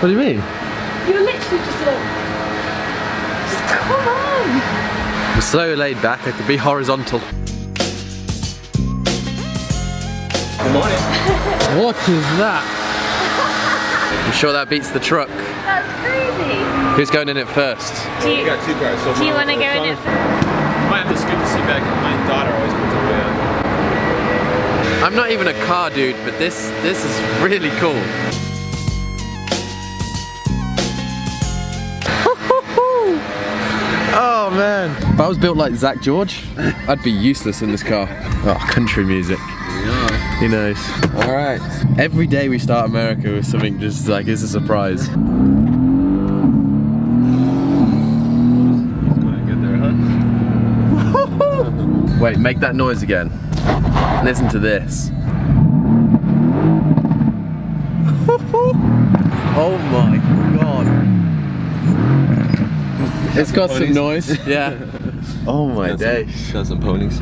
What do you mean? You're literally just like, just come on. I'm so laid back, I could be horizontal. Good morning. What is that? I'm sure that beats the truck. That's crazy. Who's going in it first? Do you, We got two cars. So do you want to go in it? first? Might have to scoot the seat back. My daughter always puts it way up. I'm not even a car dude, but this this is really cool. Man. If I was built like Zack George, I'd be useless in this car. Oh, country music. He knows? Alright. Every day we start America with something just like it's a surprise. Going good there, huh? Wait, make that noise again. Listen to this. oh my god. It's got some noise. Yeah. Oh my Got day. Some, got some ponies.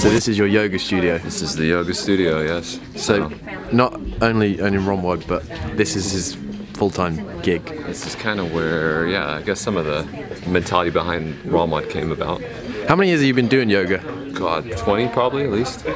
So this is your yoga studio. This is the yoga studio, yes. So not only owning Romwod, but this is his full-time gig. this is kind of where, yeah, I guess some of the mentality behind Romwod came about. How many years have you been doing yoga? God, 20 probably at least.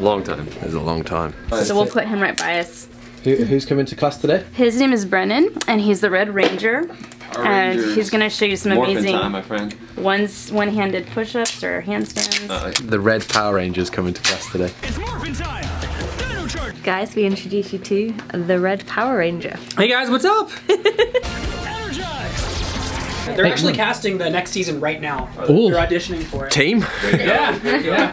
Long time. It's a long time. So we'll put him right by us. Who, who's coming to class today? His name is Brennan, and he's the Red Ranger. and he's gonna show you some amazing my friend. ones one-handed push-ups or handstands. Uh, The Red Power Rangers coming to class today. It's morphin' time! Guys, we introduce you to the Red Power Ranger. Hey guys, what's up? Energize! They're actually hmm. casting the next season right now. Ooh. They're auditioning for it. Team? Yeah, yeah.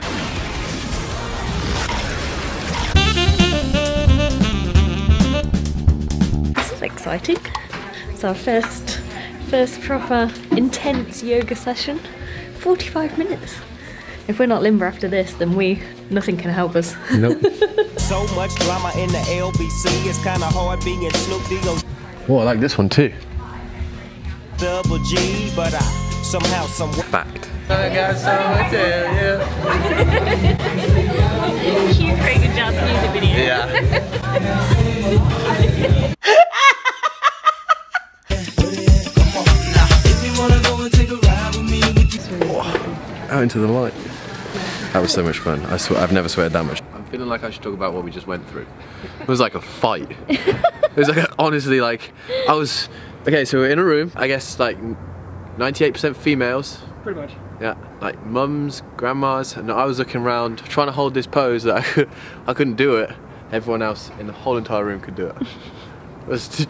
This is exciting. It's our first, first proper intense yoga session. 45 minutes. If we're not limber after this, then we, nothing can help us. Nope. So much drama in the LBC, it's kinda hard being Snoop D-O oh, I like this one too. Double G, but I somehow, some Fact. Cute Craig Jazz music video. Yeah. Out into the light. That was so much fun. I swear, I've never sweated that much. I'm feeling like I should talk about what we just went through. It was like a fight. it was like, honestly, like, I was, okay, so we're in a room, I guess like 98% females. Pretty much. Yeah, like mums, grandmas, and I was looking around trying to hold this pose that I, could, I couldn't do it. Everyone else in the whole entire room could do it. It was just,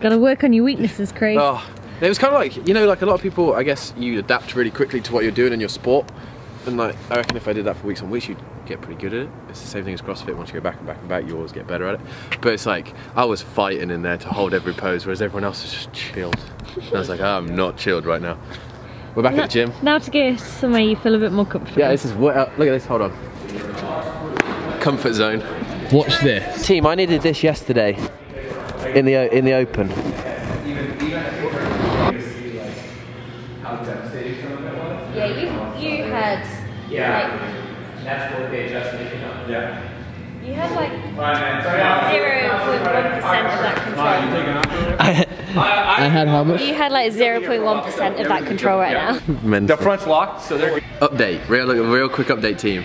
Gotta work on your weaknesses, Craig. Oh, it was kind of like you know, like a lot of people. I guess you adapt really quickly to what you're doing in your sport, and like I reckon if I did that for weeks on weeks, you'd get pretty good at it. It's the same thing as CrossFit. Once you go back and back and back, you always get better at it. But it's like I was fighting in there to hold every pose, whereas everyone else was just chilled. And I was like, oh, I'm not chilled right now. We're back at the gym. Now to go somewhere you feel a bit more comfortable. Yeah, this is what. Uh, look at this. Hold on. Comfort zone. Watch this. Team, I needed this yesterday in the in the open. Yeah, you, you had. Yeah. That's what they adjusted it up. Yeah. You had like zero point one percent of that control. I had how much? You had like zero point one percent of that control right now. Mental. The front's locked, so they're Update, real, real quick update team.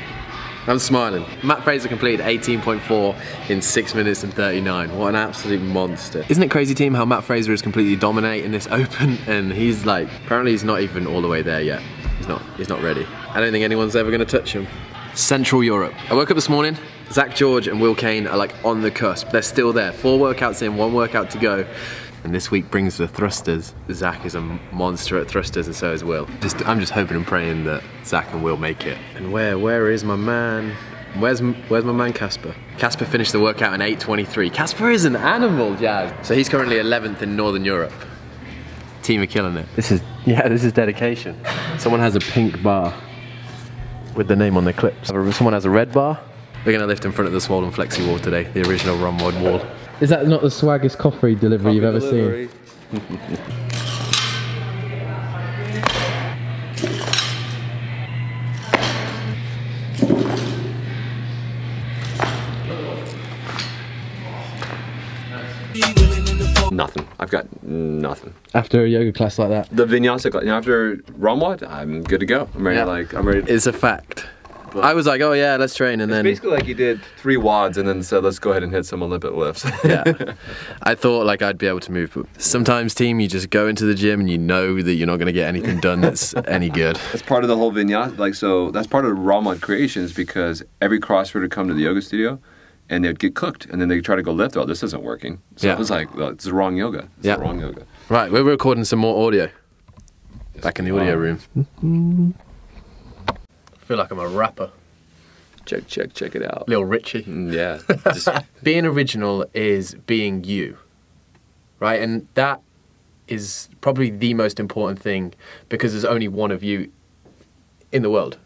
I'm smiling. Mat Fraser completed 18.4 in 6 minutes and 39. What an absolute monster. Isn't it crazy team how Mat Fraser is completely dominating this open and he's like, apparently he's not even all the way there yet. He's not, he's not ready. I don't think anyone's ever gonna touch him. Central Europe. I woke up this morning, Zack George and Will Kane are like on the cusp. They're still there. Four workouts in, one workout to go. And this week brings the thrusters. Zack is a monster at thrusters and so is Will. Just, I'm just hoping and praying that Zack and Will make it. And where, where is my man? Where's, where's my man Casper? Casper finished the workout in 8.23. Casper is an animal, Jazz. So he's currently 11th in Northern Europe. Team are killing it. This is, yeah, this is dedication. Someone has a pink bar with the name on their clips. Someone has a red bar. We're going to lift in front of the swollen flexi wall today, the original Romwod wall. Is that not the swaggest coffee delivery coffee you've ever delivery. seen? nothing. I've got nothing. After a yoga class like that? The vinyasa class. Now after Romwod, I'm good to go. I'm ready yeah. like, I'm ready. It's a fact. I was like, oh yeah, let's train, and then basically like you did three wads and then said, let's go ahead and hit some Olympic lifts. yeah, I thought like I'd be able to move, but sometimes team, you just go into the gym and you know that you're not going to get anything done that's any good. That's part of the whole vinyasa. Like, so that's part of Romwod creations because every CrossFitter would come to the yoga studio and they'd get cooked and then they try to go lift. Oh, this isn't working. So Yeah. it was like, well, it's the wrong yoga. It's Yeah. the wrong yoga. Right, we're recording some more audio. Back in the audio room. I feel like I'm a rapper. Check, check, check it out. Little Richie. Mm, Yeah. Just, being original is being you, right? And that is probably the most important thing because there's only one of you in the world,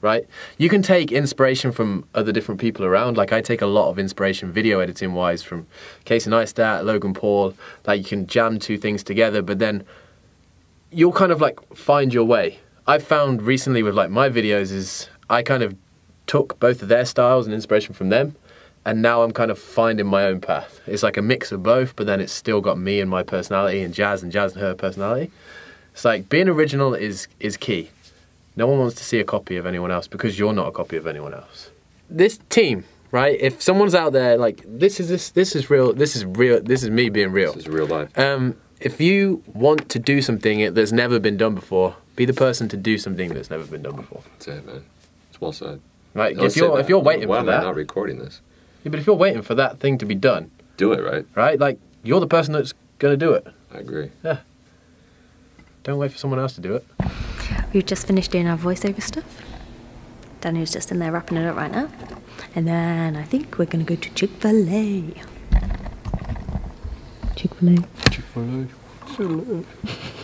right? You can take inspiration from other different people around. Like I take a lot of inspiration video editing wise from Casey Neistat, Logan Paul. Like you can jam two things together, but then you'll kind of like find your way. I've found recently with like my videos is I kind of took both of their styles and inspiration from them and now I'm kind of finding my own path. It's like a mix of both, but then it's still got me and my personality and Jazz and Jazz and her personality. It's like being original is is key. No one wants to see a copy of anyone else because you're not a copy of anyone else. This team, right? If someone's out there like this is this this is real, this is real, this is me being real. this is real life. Um, if you want to do something that's never been done before, be the person to do something that's never been done before. That's it, man. It's well said. Like Don't if say you're that. if you're waiting Why for am I that, not recording this? yeah, but if you're waiting for that thing to be done, Do it, right? right? Like you're the person that's gonna do it. I agree. Yeah. Don't wait for someone else to do it. We've just finished doing our voiceover stuff. Danny's just in there wrapping it up right now. And then I think we're going to go to Chick fil A. Chick fil A. How much I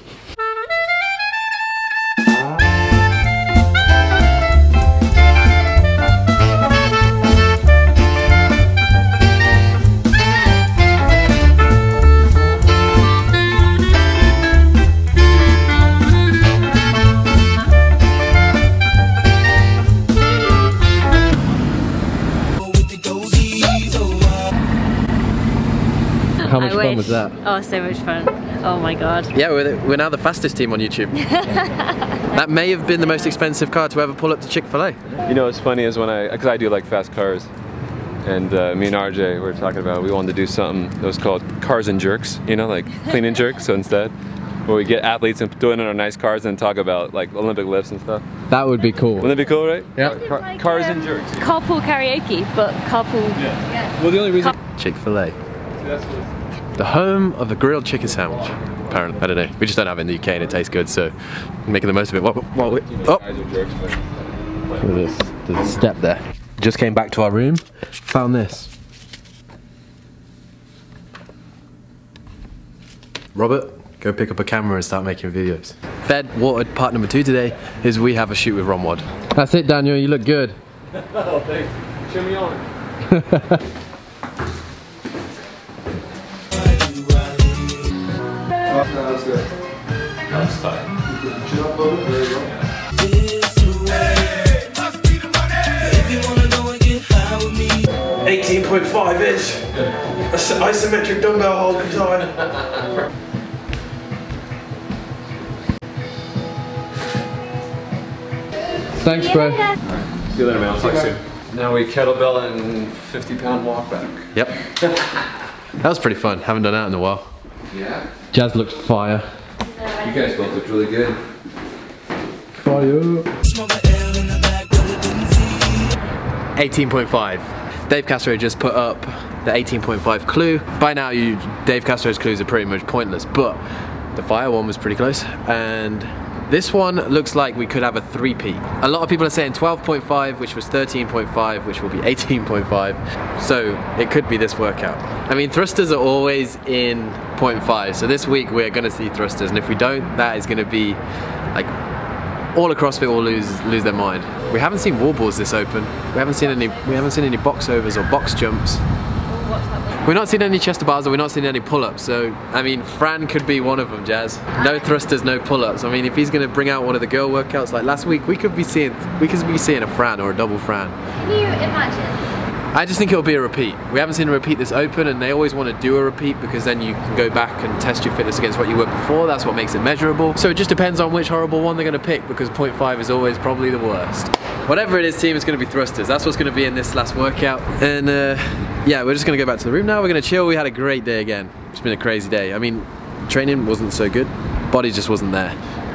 was that? Oh, so much fun. Oh my god. Yeah, we're, the, we're now the fastest team on YouTube. that may have been the most expensive car to ever pull up to Chick Fil A. You know, what's funny is when I, because I do like fast cars, and uh, me and RJ were talking about we wanted to do something that was called cars and jerks, you know, like clean and jerk. So instead, where we get athletes and do it in our nice cars and talk about like Olympic lifts and stuff. That would be cool. Wouldn't that be cool, right? Yeah. Car- Like, cars um, and jerks. Carpool karaoke, but carpool. Yeah. Well, the only reason. Chick Fil A. The home of the grilled chicken sandwich. Apparently, I don't know. We just don't have it in the UK and it tastes good, so making the most of it. While, while we, oh, Guys are jerks, but- there's a, step there. Just came back to our room, found this. Robert, go pick up a camera and start making videos. Fed watered part number two today is we have a shoot with Romwod. That's it, Daniel. You look good. Oh, thanks. Show me on. Eighteen point five inch isometric dumbbell hold design. Thanks, bro. See you later, man. I'll talk soon. Now we kettlebell and 50 pound walk back. Yep. that was pretty fun. Haven't done that in a while. Yeah. Jazz looked fire. You guys both looked really good. Fire. 18.5. Dave Castro just put up the 18.5 clue. By now, you Dave Castro's clues are pretty much pointless, but the fire one was pretty close. And this one looks like we could have a three-peat. A lot of people are saying 12.5, which was 13.5, which will be 18.5. So it could be this workout. I mean, thrusters are always in 0.5. So this week we're gonna see thrusters, and if we don't, that is gonna be like all across it will lose lose their mind. We haven't seen wall balls this open. We haven't seen any we haven't seen any box overs or box jumps. We're not seeing any chest bars or we're not seeing any pull-ups. So I mean Fran could be one of them, Jazz. No thrusters, no pull-ups. I mean if he's gonna bring out one of the girl workouts like last week, we could be seeing we could be seeing a Fran or a double Fran. Can you imagine I just think it'll be a repeat. We haven't seen a repeat this open and they always want to do a repeat because then you can go back and test your fitness against what you were before. That's what makes it measurable. So it just depends on which horrible one they're going to pick because 0.5 is always probably the worst. Whatever it is team, it's going to be thrusters. That's what's going to be in this last workout. And uh, yeah, we're just going to go back to the room now. We're going to chill. We had a great day again. It's been a crazy day. I mean, training wasn't so good. Body just wasn't there.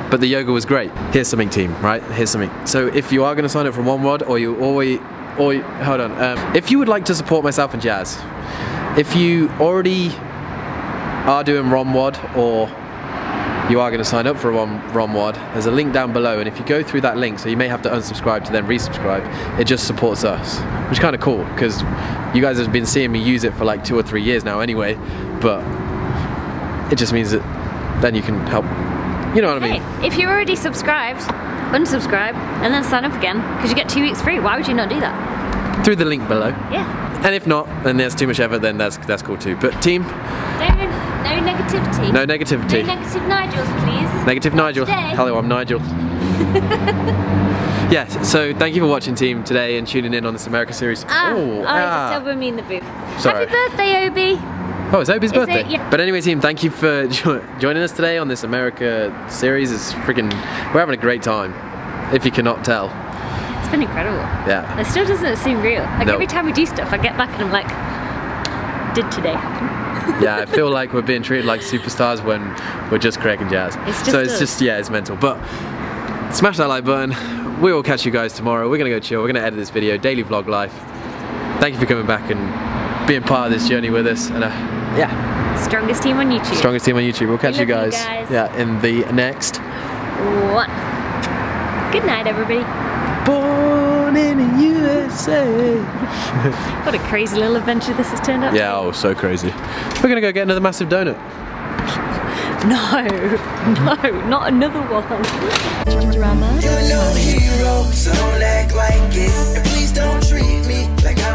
But the yoga was great. Here's something team, right? Here's something. So if you are going to sign up for one rod or you always or hold on, um, if you would like to support myself and Jazz, if you already are doing ROMWOD or you are going to sign up for a ROM, ROMWOD, there's a link down below and if you go through that link, so you may have to unsubscribe to then resubscribe, it just supports us, which is kind of cool because you guys have been seeing me use it for like two or three years now anyway, but it just means that then you can help, you know what I mean? If you're already subscribed, unsubscribe and then sign up again because you get two weeks free. Why would you not do that? Through the link below. Yeah. And if not, and there's too much effort, then that's that's cool too. But team, No, no negativity. no negativity. No negative Nigels, please. Negative Nigel. today. Hello, I'm Nigel. yes, so thank you for watching team today and tuning in on this America series. Ah, oh, I ah. me in the booth. Sorry. Happy birthday, Obi. Oh, it's Obi's Is it? birthday. Yeah. But anyway, team, thank you for jo- joining us today on this America series. It's freaking, we're having a great time, if you cannot tell. It's been incredible. Yeah. It still doesn't seem real. Like No. every time we do stuff, I get back and I'm like, did today happen? yeah, I feel like we're being treated like superstars when we're just Craig and Jazz. It's just so it's us. just, yeah, it's mental. But smash that like button. We will catch you guys tomorrow. We're gonna go chill. We're gonna edit this video, daily vlog life. Thank you for coming back and being part of this journey with us. And uh, yeah, Strongest team on YouTube. strongest team on YouTube. We'll catch you love you guys, guys. Yeah, in the next. One. Good night, everybody. Born in the USA. What a crazy little adventure this has turned out. to Yeah, oh, so crazy. We're gonna go get another massive donut. No, no, not another one. Drama. You're no hero, so don't act like it. And please don't treat me like I'm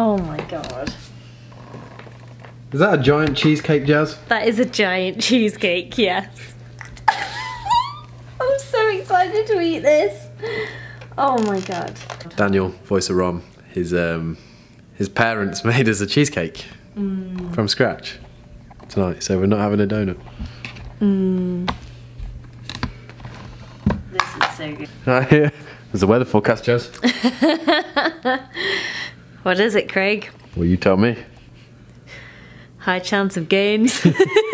Oh my god. Is that a giant cheesecake, Jazz? That is a giant cheesecake, yes. I'm so excited to eat this. Oh my god. Daniel, voice of Rom, his um, his parents made us a cheesecake from scratch tonight, so we're not having a donut. This is so good. Right here. There's the weather forecast, Jazz. What is it, Craig? Well, you tell me. High chance of gains.